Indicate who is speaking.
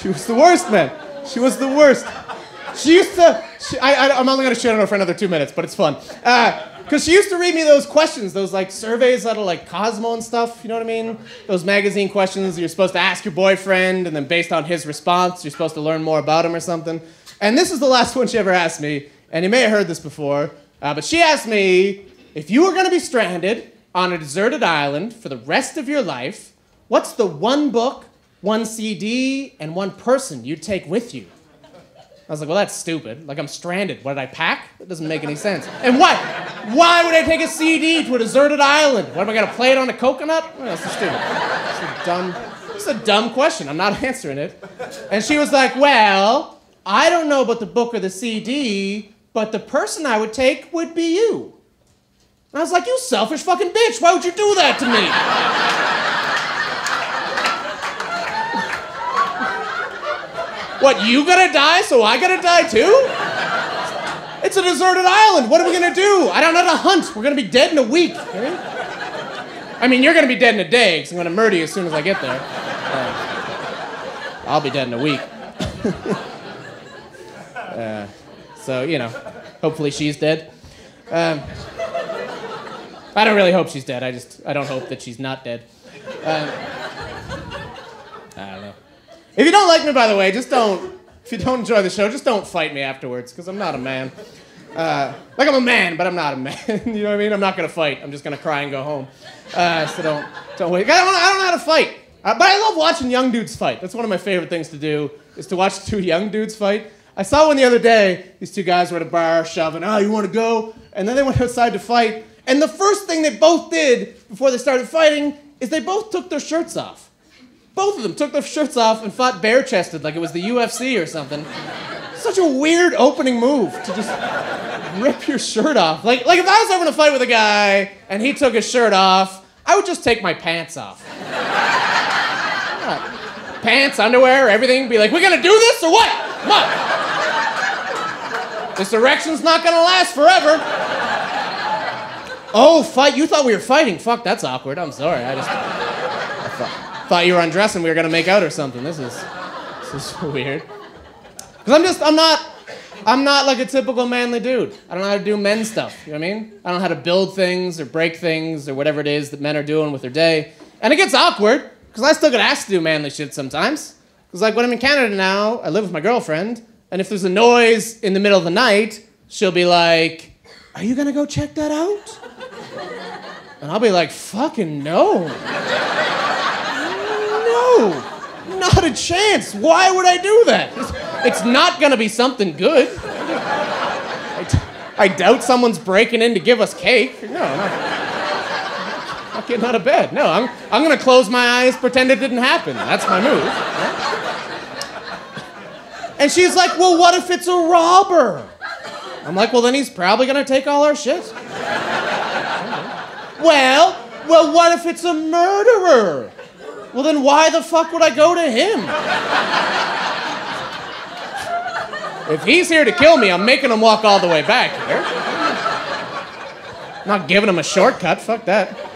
Speaker 1: She was the worst, man. She was the worst. She used to. She, I, I, I'm only gonna shit on her for another two minutes, but it's fun. Because she used to read me those questions, those like surveys out of like Cosmo and stuff. You know what I mean? Those magazine questions you're supposed to ask your boyfriend, and then based on his response, you're supposed to learn more about him or something. And this is the last one she ever asked me, and you may have heard this before, uh, but she asked me if you were gonna be stranded on a deserted island for the rest of your life, what's the one book, one CD, and one person you'd take with you? I was like, well, that's stupid. Like, I'm stranded. What did I pack? That doesn't make any sense. And what? Why would I take a CD to a deserted island? What am I gonna play it on a coconut? Well, that's stupid. It's a dumb. It's a dumb question. I'm not answering it. And she was like, well, I don't know about the book or the CD, but the person I would take would be you. And I was like, you selfish fucking bitch. Why would you do that to me? What, you gonna die, so I gotta die too? It's a deserted island. What are we gonna do? I don't know how to hunt. We're gonna be dead in a week. I mean, you're gonna be dead in a day, because I'm gonna murder you as soon as I get there. Uh, I'll be dead in a week. uh, so, you know, hopefully she's dead. Um, I don't really hope she's dead. I just, I don't hope that she's not dead. Um. If you don't like me, by the way, just don't. If you don't enjoy the show, just don't fight me afterwards, because I'm not a man. Uh, like I'm a man, but I'm not a man. you know what I mean? I'm not gonna fight. I'm just gonna cry and go home. Uh, so don't don't wait. I don't, I don't know how to fight, uh, but I love watching young dudes fight. That's one of my favorite things to do is to watch two young dudes fight. I saw one the other day. These two guys were at a bar shoving. Oh, you want to go? And then they went outside to fight. And the first thing they both did before they started fighting is they both took their shirts off. Both of them took their shirts off and fought bare chested like it was the UFC or something. Such a weird opening move to just rip your shirt off. Like, like if I was having a fight with a guy and he took his shirt off, I would just take my pants off. Pants, underwear, everything. Be like, we're gonna do this or what? On. This erection's not gonna last forever. Oh, fight! You thought we were fighting? Fuck, that's awkward. I'm sorry. I just. I thought you were undressing. We were gonna make out or something. This is this is weird. Cause I'm just I'm not I'm not like a typical manly dude. I don't know how to do men stuff. You know what I mean? I don't know how to build things or break things or whatever it is that men are doing with their day. And it gets awkward because I still get asked to do manly shit sometimes. Because like when I'm in Canada now, I live with my girlfriend, and if there's a noise in the middle of the night, she'll be like, "Are you gonna go check that out?" And I'll be like, "Fucking no." not a chance. Why would I do that? It's, not going to be something good. I, d- I doubt someone's breaking in to give us cake. No, no. Not getting out of bed. No, I'm, I'm going to close my eyes, pretend it didn't happen. That's my move. And she's like, well, what if it's a robber? I'm like, well, then he's probably going to take all our shit. well, well, what if it's a murderer? Well, then why the fuck would I go to him? if he's here to kill me, I'm making him walk all the way back here. I'm not giving him a shortcut. Fuck that.